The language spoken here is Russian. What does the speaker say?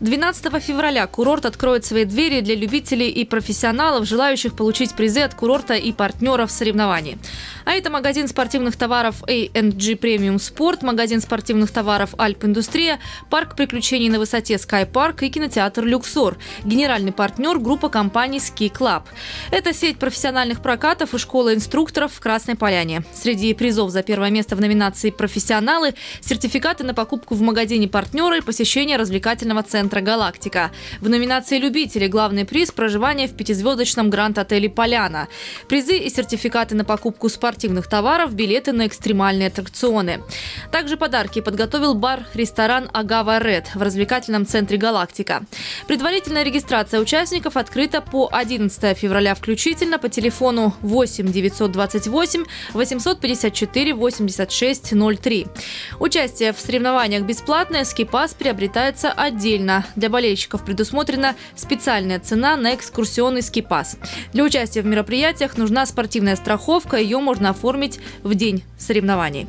12 февраля курорт откроет свои двери для любителей и профессионалов, желающих получить призы от курорта и партнеров соревнований. А это магазин спортивных товаров A&G Premium Sport, магазин спортивных товаров Альп Индустрия, парк приключений на высоте Sky Park и кинотеатр Люксор. Генеральный партнер группа компаний Ski Club. Это сеть профессиональных прокатов и школа инструкторов в Красной Поляне. Среди призов за первое место в номинации «Профессионалы» сертификаты на покупку в магазине партнера и посещение развлекательного центра центра «Галактика». В номинации «Любители» главный приз – проживание в пятизвездочном гранд-отеле «Поляна». Призы и сертификаты на покупку спортивных товаров, билеты на экстремальные аттракционы. Также подарки подготовил бар-ресторан «Агава Ред» в развлекательном центре «Галактика». Предварительная регистрация участников открыта по 11 февраля включительно по телефону 8 928 854 86 03. Участие в соревнованиях бесплатное, скипас приобретается отдельно. Для болельщиков предусмотрена специальная цена на экскурсионный скипас. Для участия в мероприятиях нужна спортивная страховка, ее можно оформить в день соревнований.